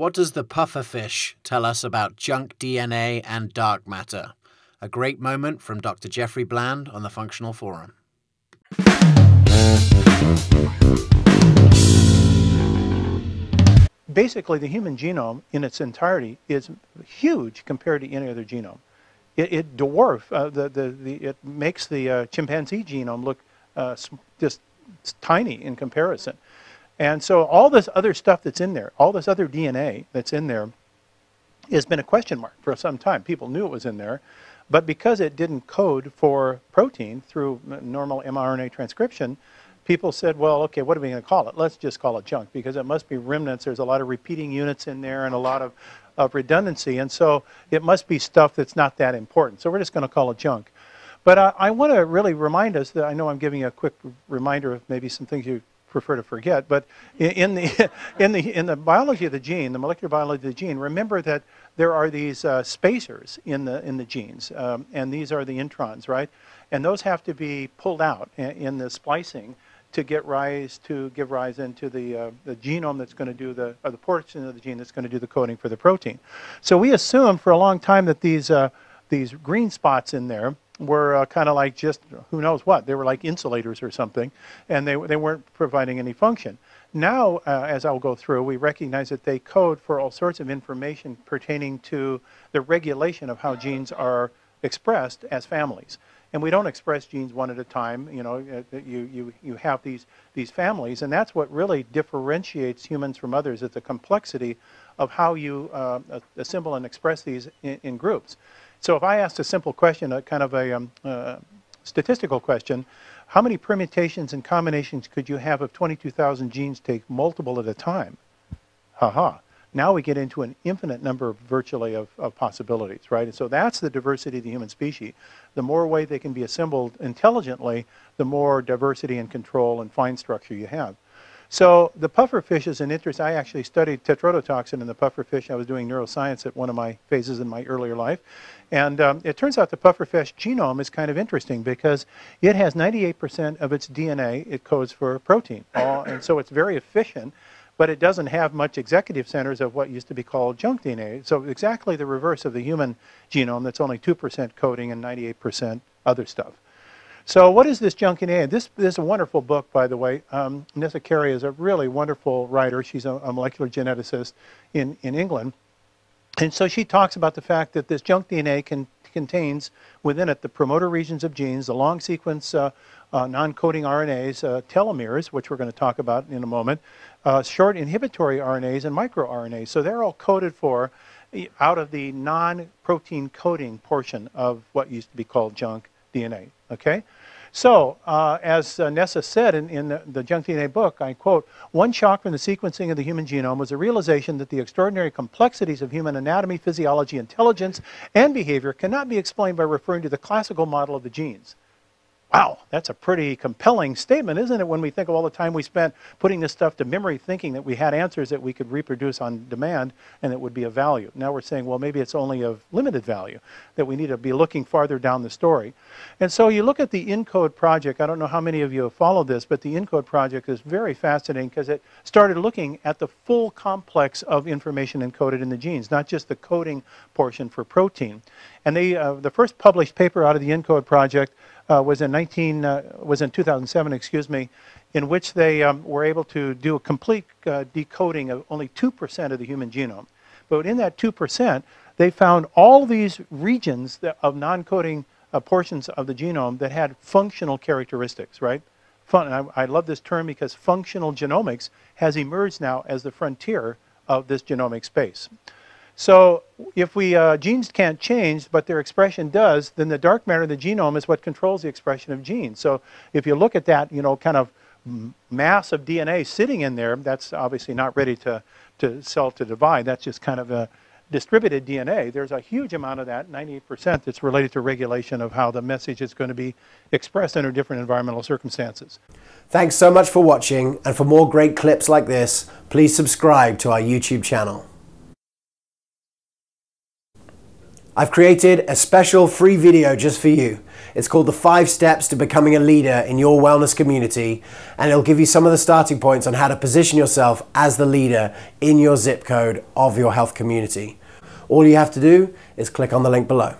What does the pufferfish tell us about junk DNA and dark matter? A great moment from Dr. Jeffrey Bland on the Functional Forum. Basically, the human genome in its entirety is huge compared to any other genome. It, it dwarfs, uh, the, the, the, it makes the uh, chimpanzee genome look uh, just tiny in comparison. And so all this other stuff that's in there, all this other DNA that's in there, has been a question mark for some time. People knew it was in there, but because it didn't code for protein through normal mRNA transcription, people said, well, okay, what are we going to call it? Let's just call it junk because it must be remnants. There's a lot of repeating units in there and a lot of, of redundancy, and so it must be stuff that's not that important. So we're just going to call it junk. But uh, I want to really remind us that I know I'm giving you a quick reminder of maybe some things you prefer to forget, but in the, in the, in the biology of the gene, the molecular biology of the gene, remember that there are these uh, spacers in the, in the genes, um, and these are the introns, right? And those have to be pulled out in, in the splicing to get rise to give rise into the, uh, the genome that's going to do the or the portion of the gene that's going to do the coding for the protein. So we assumed for a long time that these uh, these green spots in there were uh, kind of like just who knows what. They were like insulators or something, and they, they weren't providing any function. Now, uh, as I'll go through, we recognize that they code for all sorts of information pertaining to the regulation of how genes are expressed as families. And we don't express genes one at a time. You know, uh, you, you, you have these, these families, and that's what really differentiates humans from others, is the complexity of how you uh, assemble and express these in, in groups. So if I asked a simple question, a kind of a um, uh, statistical question, how many permutations and combinations could you have of 22,000 genes take multiple at a time? Haha. -ha. Now we get into an infinite number virtually of, of possibilities, right? And so that's the diversity of the human species. The more way they can be assembled intelligently, the more diversity and control and fine structure you have. So the pufferfish is an interest. I actually studied tetrodotoxin in the pufferfish. I was doing neuroscience at one of my phases in my earlier life. And um, it turns out the pufferfish genome is kind of interesting because it has 98% of its DNA, it codes for protein. All, and so it's very efficient, but it doesn't have much executive centers of what used to be called junk DNA. So exactly the reverse of the human genome that's only 2% coding and 98% other stuff. So what is this junk DNA? This, this is a wonderful book, by the way. Um, Nessa Carey is a really wonderful writer. She's a, a molecular geneticist in, in England. And so she talks about the fact that this junk DNA can, contains within it the promoter regions of genes, the long sequence uh, uh, non-coding RNAs, uh, telomeres, which we're going to talk about in a moment, uh, short inhibitory RNAs, and microRNAs. So they're all coded for out of the non-protein coding portion of what used to be called junk DNA. Okay? So, uh, as uh, Nessa said in, in the, the, Junk DNA book, I quote, one shock from the sequencing of the human genome was the realization that the extraordinary complexities of human anatomy, physiology, intelligence, and behavior cannot be explained by referring to the classical model of the genes. Wow, that's a pretty compelling statement, isn't it, when we think of all the time we spent putting this stuff to memory thinking that we had answers that we could reproduce on demand and that would be of value. Now we're saying, well, maybe it's only of limited value, that we need to be looking farther down the story. And so you look at the ENCODE project. I don't know how many of you have followed this, but the ENCODE project is very fascinating because it started looking at the full complex of information encoded in the genes, not just the coding portion for protein. And they, uh, the first published paper out of the ENCODE project uh, was in 19 uh, was in 2007, excuse me, in which they um, were able to do a complete uh, decoding of only 2% of the human genome. But in that 2%, they found all these regions that, of non-coding uh, portions of the genome that had functional characteristics, right? Fun, I, I love this term because functional genomics has emerged now as the frontier of this genomic space. So if we uh, genes can't change, but their expression does, then the dark matter of the genome is what controls the expression of genes. So if you look at that, you know, kind of mass of DNA sitting in there, that's obviously not ready to, to cell to divide. That's just kind of a distributed DNA. There's a huge amount of that, 98%, that's related to regulation of how the message is going to be expressed under different environmental circumstances. Thanks so much for watching, and for more great clips like this, please subscribe to our YouTube channel. I've created a special free video just for you. It's called The Five Steps to Becoming a Leader in Your Wellness Community, and it'll give you some of the starting points on how to position yourself as the leader in your zip code of your health community. All you have to do is click on the link below.